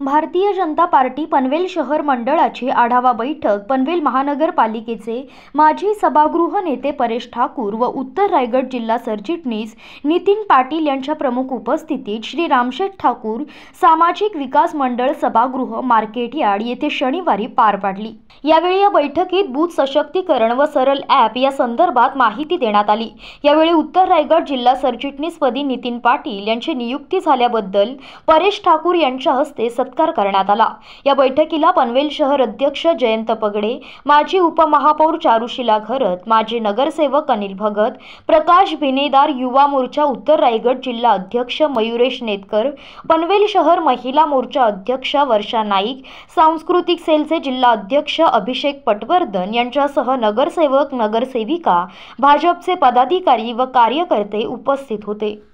Bharatiya Janata party Panvel शहर मंडळाची आढावा बैठक पनवेल महानगरपालिकेचे माजी सभागृह नेते परेश ठाकूर व उत्तर रायगड जिल्हा सरचिटणीस नितीन पाटील यांच्या प्रमुख उपस्थितीत श्री रामशेठ ठाकूर सामाजिक विकास मंडळ सभागृह मार्केट यार्ड येथे शनिवारी पार पाडली. यावेळी या बैठकीत बूथ सशक्तीकरण व सरल ॲप या संदर्भात माहिती देण्यात आली. यावेळी उत्तर रायगड जिल्हा सरचिटणीसपदी नितीन पाटील यांची नियुक्ती झाल्याबद्दल परेश ठाकूर यांच्या हस्ते सत्कार करण्यात आला. या बैठकीला पनवेल शहर अध्यक्ष जयंत पगडे माजी उपमहापौर चारुशिला घरत माजी नगरसेवक अनिल भगत प्रकाश भिनेदार युवा मोर्चा उत्तर रायगड जिल्हा अध्यक्ष मयुरेश नेतकर पनवेल शहर महिला मोर्चा अध्यक्ष वर्षा नाईक सांस्कृतिक सेलचे जिल्हा अध्यक्ष अभिषेक पटवर्धन यांच्यासह नगरसेवक नगरसेविका भाजपचे पदाधिकारी व कार्यकर्ते उपस्थित होते.